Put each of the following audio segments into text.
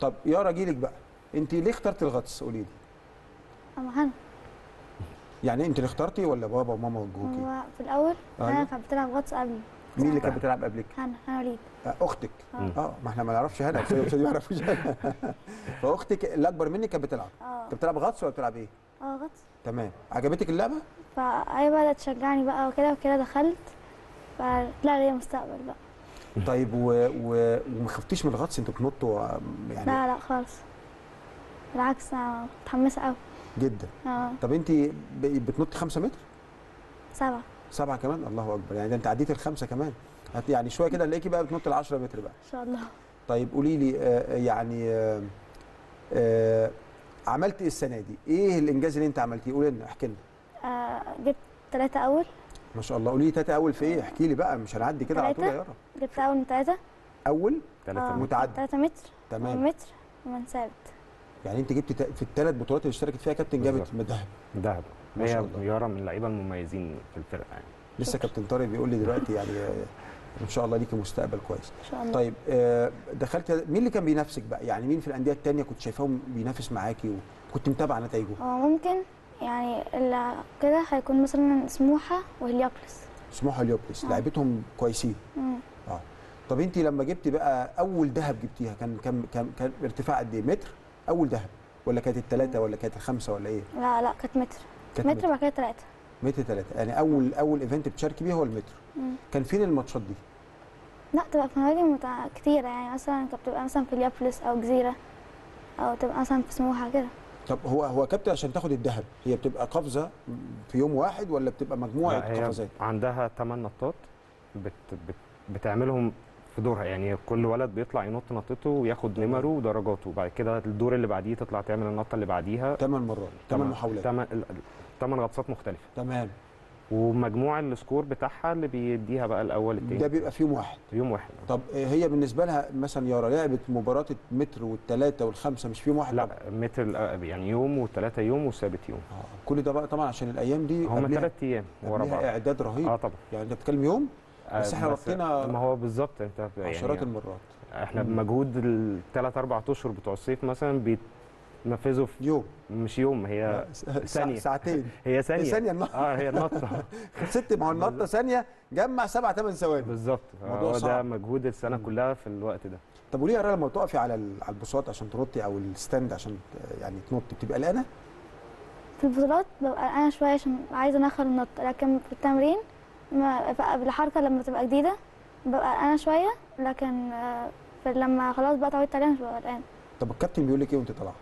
طب يارا جيلك بقى انت ليه اخترتي الغطس؟ قولي لي. أما يعني انت اللي اخترتي ولا بابا وماما وجوكي؟ هو في الأول أيوة. هنا كانت بتلعب غطس قبلي مين اللي كانت بتلعب قبلك؟ هنا هنا وليد. آه، أختك. أه. آه ما إحنا ما نعرفش هنا بس ما يعرفوش هنا. فأختك اللي اكبر منك كانت بتلعب. أه. كانت بتلعب غطس ولا بتلعب إيه؟ أه غطس. تمام. عجبتك اللعبة؟ فهي بدأت تشجعني بقى وكده وكده دخلت. فطلع لي مستقبل بقى. طيب و... و... وما خفتيش من الغطس أنتوا بتنطوا آه، يعني؟ لا لا خالص. بالعكس أنا متحمسة قوي جدا. آه. طب انت ب... بتنطي 5 متر؟ سبعة. سبعة كمان؟ الله أكبر. يعني ده انت عديتي الخمسة كمان. هت- يعني شوية كده نلاقيكي بقى بتنطي ال 10 متر بقى. إن شاء الله. طيب قولي لي آه، يعني آه، آه، عملت إيه السنة دي؟ إيه الإنجاز اللي انت عملتيه؟ قولي لنا احكي لنا. آه جبت ثلاثة أول. ما شاء الله قولي لي تاتا أول في إيه؟ احكي لي بقى مش هنعدي كده على طول يا؟ يارا جبت أول من ثلاثة أول ثلاثة آه. متر. متعدي ثلاثة متر تمام ومتر ومن ثابت يعني أنت جبت في الثلاث بطولات اللي اشتركت فيها كابتن جابت. ذهب شاء هي الله. يارا من اللعيبة المميزين في الفرقة يعني لسه كابتن طارق بيقول لي دلوقتي يعني آه، إن شاء الله ليكي مستقبل كويس إن شاء الله طيب آه، دخلت مين اللي كان بينافسك بقى؟ يعني مين في الأندية الثانية كنت شايفاهم بينافس معاكي وكنت متابعه نتائجه؟ هو ممكن يعني اللي كده هيكون مثلا سموحة وهليوبلس سموحة هليوبلس آه. لعيبتهم كويسين. مم. آه. طب انت لما جبتي بقى أول ذهب جبتيها كان كان كان, كان ارتفاع قد إيه؟ متر؟ أول ذهب. ولا كانت الثلاثه ولا كانت الخمسة ولا إيه؟ لا لا كانت متر. كانت متر وبعد كده ثلاثة متر ثلاثة يعني أول أول event بتشاركي بيه هو المتر. مم. كان فين الماتشات دي؟ لا تبقى في نوادي متع... كتيرة. يعني مثلا كانت بتبقى مثلا في هليوبلس أو جزيرة أو تبقى مثلا في سموحة كده. طب هو هو كابتن عشان تاخد الذهب هي بتبقى قفزة في يوم واحد ولا بتبقى مجموعة قفزات؟ عندها 8 نطات بت بت بتعملهم في دورها يعني كل ولد بيطلع ينط نطته وياخد نمره ودرجاته وبعد كده الدور اللي بعديه تطلع تعمل النطة اللي بعديها. ثمان مرات ثمان محاولات. ثمان غطسات مختلفة. تمام. ومجموع السكور بتاعها اللي بيديها بقى الأول التاني. ده بيبقى في يوم واحد. يوم واحد. طب هي بالنسبة لها مثلا يارا لعبت مباراة المتر والثلاثه والخمسة مش في يوم واحد؟ لا. متر يعني يوم وثلاثه يوم وثابت يوم. آه. كل ده بقى طبعا عشان الأيام دي هم ثلاث أيام ورا بعض. إعداد رهيب. آه طبعا. يعني انت بتتكلم يوم؟ بس آه، إحنا ربطنا ما هو بالظبط أنت عشرات يعني المرات. إحنا. بمجهود الثلاث أربع أشهر بتوع الصيف مثلا بيتنفذوا في يوم مش يوم هي سا- ثانية. ساعتين هي ثانية ثانية النط- آه هي النطه ست ما هو النطه ثانية جمع سبع ثمان ثواني بالظبط موضوع هو ده. مجهود السنة. كلها في الوقت ده طب وليه يا لما تقفي على ال- على البساط عشان تنطي أو الستاند عشان يعني تنطي بتبقى قلقانة؟ في البطولات ببقى قلقانة شوية عشان عايزة أنخر النط لكن في التمرين ما الحركة لما تبقى جديدة ببقى قلقانة شوية لكن آه، لما خلاص بقى اتعودت عليها مش ببقى قلقانة طب الكابتن بيقول لك إيه وأنت طالعة؟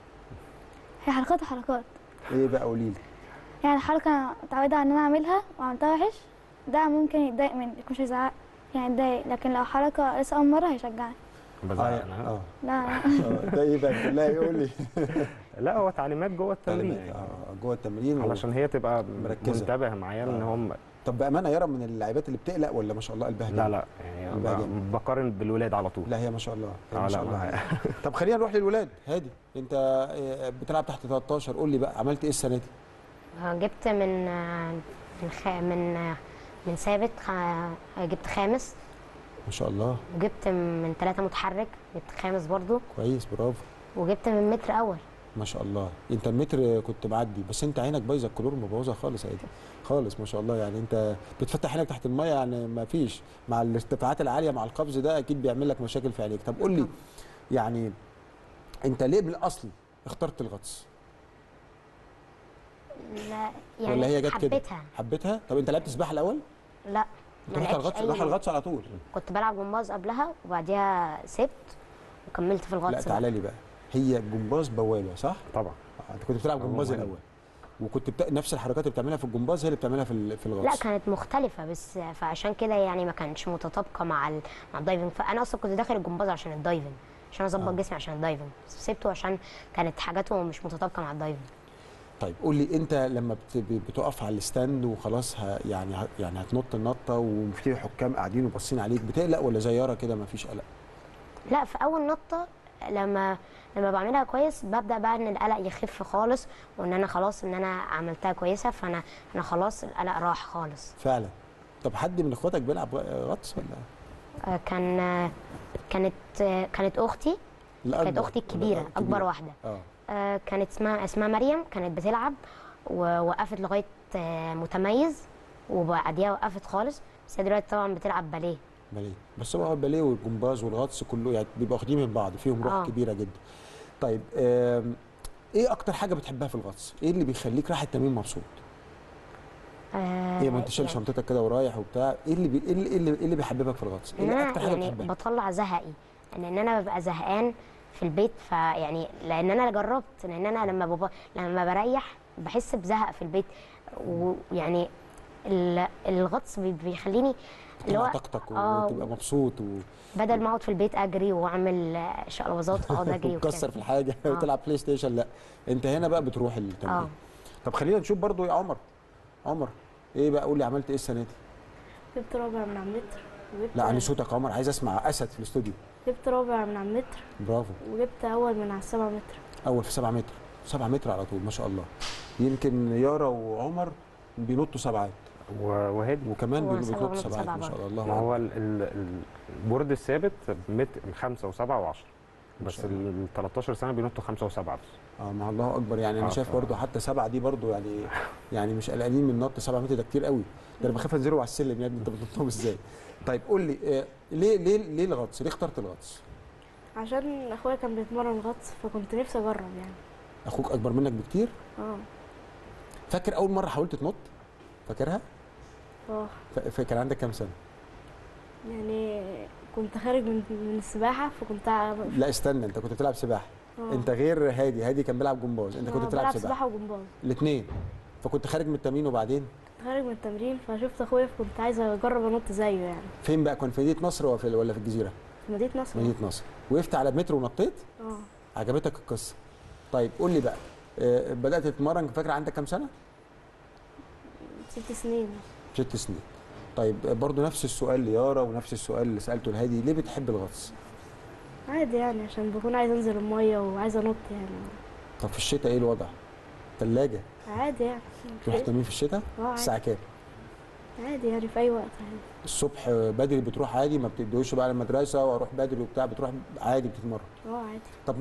هي حركات وحركات إيه بقى قولي لي؟ يعني الحركة أنا متعودة إن أنا أعملها وعملتها وحش ده ممكن يتضايق مني مش هيزعق يعني يتضايق لكن لو حركة لسه أول مرة هيشجعني بزعق آه أنا آه لا آه، ده إيه بقى؟ لا يقول لي لا هو تعليمات جوه التمرين يعني. آه جوه التمرين. علشان هي تبقى مركزة. منتبهة معايا إن آه. هم طب بأمانة يارا من اللاعبات اللي بتقلق ولا ما شاء الله قلبها لا جامد؟ لا يعني ب- جامد. بقارن بالولاد على طول. لا هي ما شاء الله. هي آه، ما لا، شاء الله. طب خلينا نروح للولاد. هادي انت آه، بتلعب تحت 13 قول لي بقى عملت إيه السنة دي؟ آه، جبت من من خ... من من ثابت خ... جبت خامس. ما شاء الله. وجبت من ثلاثة متحرك جبت خامس برضو. كويس برافو. وجبت من متر أول. ما شاء الله. انت المتر كنت معدي بس انت عينك بايظة الكلور مبوظة خالص يا إيدي. خالص ما شاء الله. يعني انت بتفتح عينك تحت المية يعني ما فيش. مع الارتفاعات العالية مع القفز ده أكيد بيعمل لك مشاكل في عينيك. طب قول لي يعني انت ليه من الاصل اخترت الغطس؟ لا يعني ولا هي جت كده؟ حبيتها. حبيتها؟ طب انت لعبت سباحة الأول؟ لا. انت ما رحت الغطس؟ أي راح الغطس على طول. كنت بلعب جمباز قبلها وبعديها سبت وكملت في لا الغطس تعالى لي بقى. هي جمباز بوابة صح؟ طبعا. أنت كنت بتلعب جمباز. الأول. وكنت بتا... نفس الحركات اللي بتعملها في الجمباز هي اللي بتعملها في ال- في الغطس لا كانت مختلفة بس فعشان كده يعني ما كانتش متطابقة مع ال... مع ال diving. فأنا أصلا كنت داخل الجمباز عشان ال diving عشان أظبط آه. جسمي عشان ال diving. بس سبته عشان كانت حاجاته مش متطابقة مع ال diving. طيب قول لي أنت لما بت- بتقف على ال stand وخلاص ه... يعني ه... يعني هتنط النطة وفي حكام قاعدين وباصين عليك بتقلق ولا زي يارا كده ما فيش قلق؟ لا في أول نطة لما لما بعملها كويس ببدأ بقى إن القلق يخف خالص وإن أنا خلاص إن أنا عملتها كويسة فأنا أنا خلاص القلق راح خالص. فعلا. طب حد من إخواتك بيلعب غطس ولا؟ آه، كان آه، كانت آه، كانت أختي الأكبر. كانت أختي الكبيرة الكبيرة. أكبر واحدة. آه. آه، كانت اسمها اسمها مريم كانت بتلعب ووقفت لغاية آه، متميز وبعديها وقفت خالص. بس دلوقتي طبعا بتلعب باليه. باليه بس هو الباليه والجمباز والغطس كله يعني بيبقوا واخدين من بعض فيهم روح آه. كبيرة جدا. طيب إيه أكتر حاجة بتحبها في الغطس؟ إيه اللي بيخليك رايح التمرين مبسوط؟ آه، إيه ما انت شايل يعني شنطتك كده ورايح وبتاع. إيه اللي بي... إيه اللي, إيه اللي, إيه بيحببك في الغطس؟ إيه ان أكتر حاجة يعني بتحبها؟ بطلع زهقي. ان إن أنا ببقى زهقان في البيت فيعني لأن أنا جربت لأن أنا لما بابا لما بريح بحس بزهق في البيت. ويعني الغطس بي- بيخليني اللي هو طاقتك آه، وتبقى مبسوط و... بدل ما اقعد في البيت اجري واعمل آه، شقلباظات اقعد اجري وتكسر في الحاجة آه. وتلعب بلاي ستيشن لا. انت هنا بقى بتروح التمرين. آه. طب خلينا نشوف برضو يا عمر. عمر إيه بقى؟ قول لي عملت إيه السنة دي؟ جبت رابع من على المتر لا عن صوتك يا عمر. عايز اسمع. أسد في الاستوديو. جبت رابع من على المتر. برافو. وجبت أول من على السبعة متر. أول في 7 متر. 7 متر على طول ما شاء الله. يمكن يارا وعمر بينطوا سبعات. وهادي وكمان بينطوا ونص سبعات ما شاء برضه. الله. ما الله هو ال- ال- ال- البورد الثابت وسبعة وعشرة. ما بس شاء الله. ال 13 سنة بينطوا خمسة وسبعة بس. آه ما الله أكبر. يعني أنا آه، شايف ف- برضو حتى سبعة دي برضو يعني يعني مش قلقانين من نط 7 متر ده كتير قوي. ده أنا بخاف أنزله على السلم يا ابني أنت بتنطهم إزاي؟ طيب قول لي آه ليه ليه ليه الغطس؟ ليه اخترت الغطس؟ عشان أخويا كان بيتمرن غطس فكنت نفسي أجرب يعني. أخوك أكبر منك بكتير؟ آه. فاكر أول مرة حاولت تنط؟ فاكرها؟ آه. فاكر عندك كام سنة؟ يعني كنت خارج من من السباحة فكنت لا استنى انت كنت بتلعب سباحة. آه. انت غير هادي هادي كان بيلعب جمباز. انت آه، كنت بتلعب سباحة. سباحة وجمباز. الاثنين فكنت خارج من التمرين وبعدين؟ كنت خارج من التمرين فشفت أخويا فكنت عايزة أجرب أنط زيه يعني. فين بقى؟ كان في مدينة نصر ولا في ولا في الجزيرة؟ في مدينة نصر. مدينة نصر. وقفت على متر ونطيت؟ آه. عجبتك القصة. طيب قول لي بقى آه، بدأت تتمرن فاكر عندك كام سنة؟ ست سنين. ست سنين. طيب برضو نفس السؤال ليارا ونفس السؤال اللي سألته لهادي ليه بتحب الغطس؟ عادي يعني عشان بكون عايزة انزل المية وعايزة انط يعني. طب في الشتاء إيه الوضع؟ ثلاجه عادي يعني. تروح التمرين في الشتاء؟ آه عادي. الساعة كام؟ عادي يعني في أي وقت عادي. الصبح بدري بتروح عادي ما بتدوش بقى المدرسة وأروح بدري وبتاع بتروح عادي بتتمرن. آه عادي. طب